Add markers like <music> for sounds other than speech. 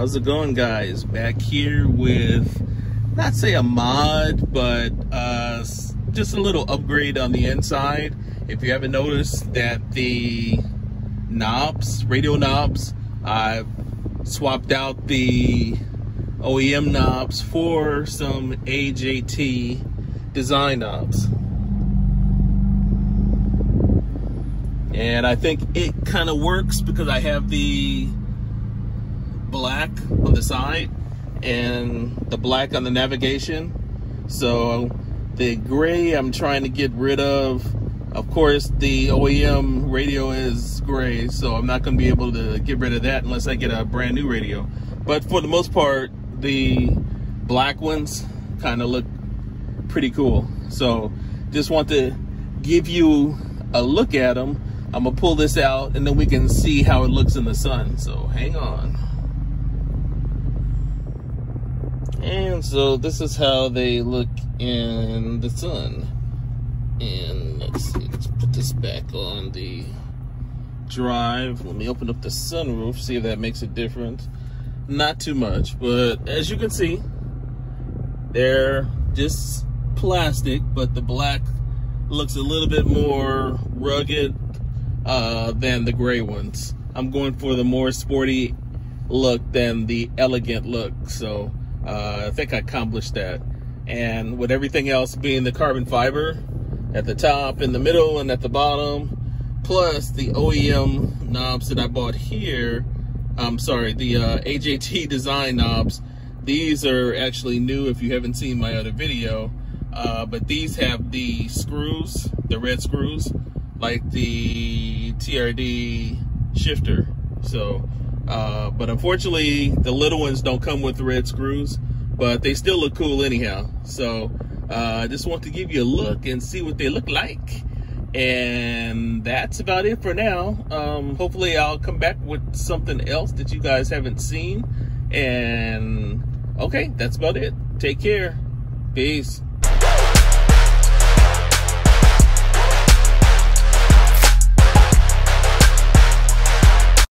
How's it going guys? Back here with, not say a mod, but uh, just a little upgrade on the inside. If you haven't noticed that the knobs, radio knobs, I've swapped out the OEM knobs for some AJT design knobs. And I think it kind of works because I have the black on the side and the black on the navigation. So the gray I'm trying to get rid of. Of course, the OEM radio is gray, so I'm not going to be able to get rid of that unless I get a brand new radio. But for the most part, the black ones kind of look pretty cool. So just want to give you a look at them. I'm going to pull this out and then we can see how it looks in the sun. So hang on. And so this is how they look in the sun. And let's see, let's put this back on the drive. Let me open up the sunroof, see if that makes a difference. Not too much, but as you can see, they're just plastic, but the black looks a little bit more rugged uh, than the gray ones. I'm going for the more sporty look than the elegant look. So uh, I think I accomplished that. And with everything else being the carbon fiber at the top, in the middle, and at the bottom, plus the OEM knobs that I bought here, I'm sorry, the uh, AJT <laughs> design knobs, these are actually new if you haven't seen my other video, uh, but these have the screws, the red screws, like the TRD shifter. So uh, but unfortunately, the little ones don't come with red screws, but they still look cool anyhow. So uh, I just want to give you a look and see what they look like. And that's about it for now. Um, hopefully I'll come back with something else that you guys haven't seen. And okay, that's about it. Take care. Peace.